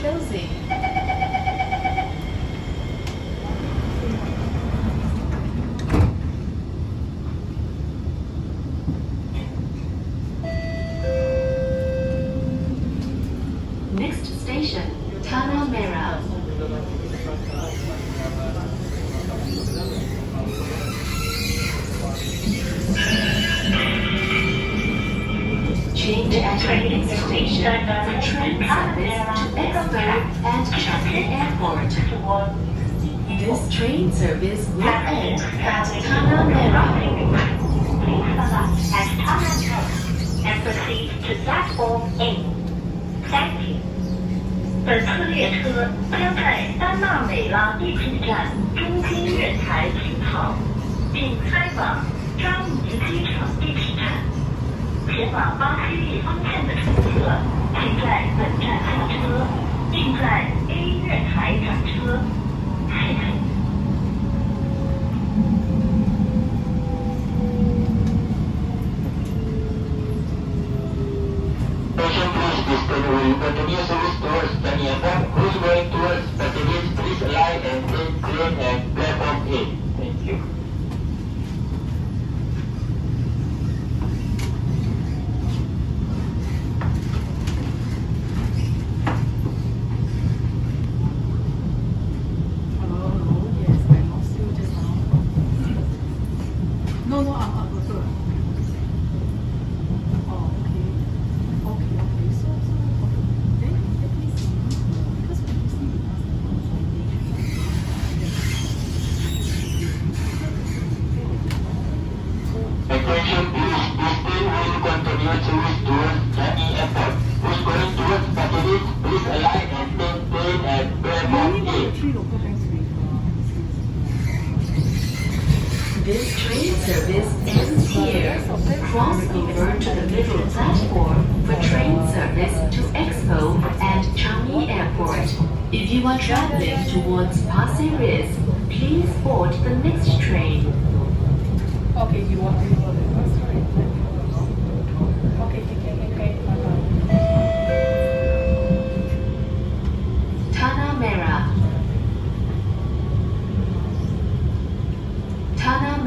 closing. Next the train station the train service to Expo and Changi Airport. This train service will end at Tanah Merah. and proceed to platform 8. Thank you. 本次列车将在丹纳美拉地铁站中心月台停靠，请开往张。前往巴西利方向的乘客，请在本站下车，并在 A 月台转车。谢谢。Continue service towards Changi Airport. Who's going towards Pasir please alight and take train at platform A. This train service ends here. Cross over to the middle platform for train service to Expo and Changi Airport. If you are traveling towards Pasir Ris, please board the next train. Okay, you want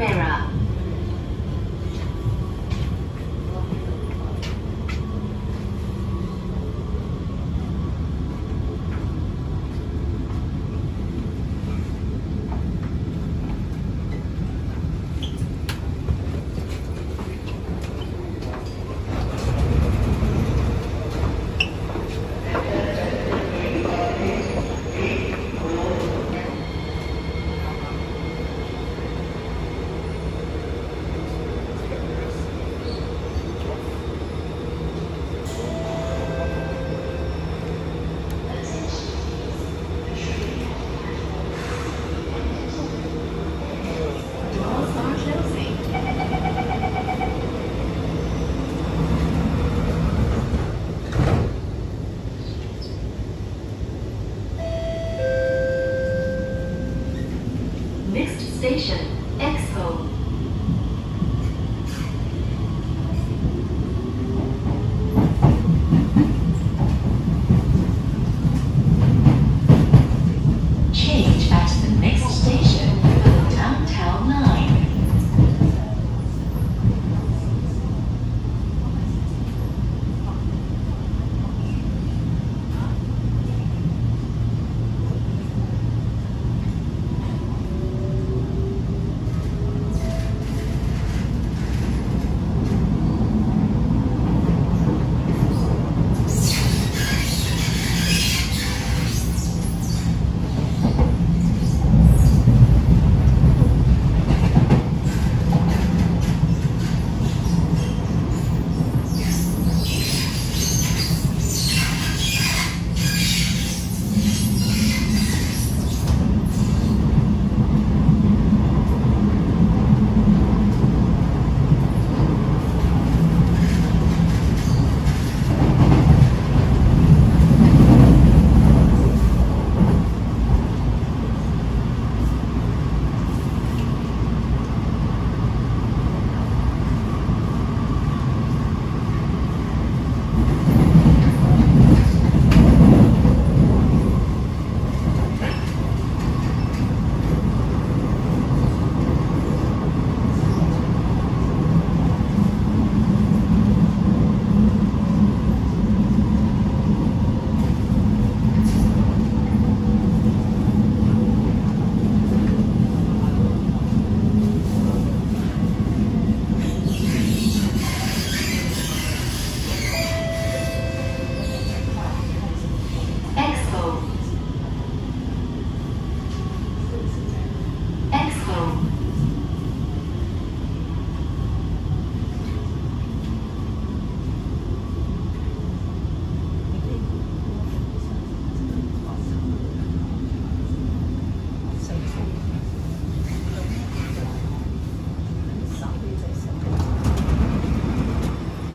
Romero. station.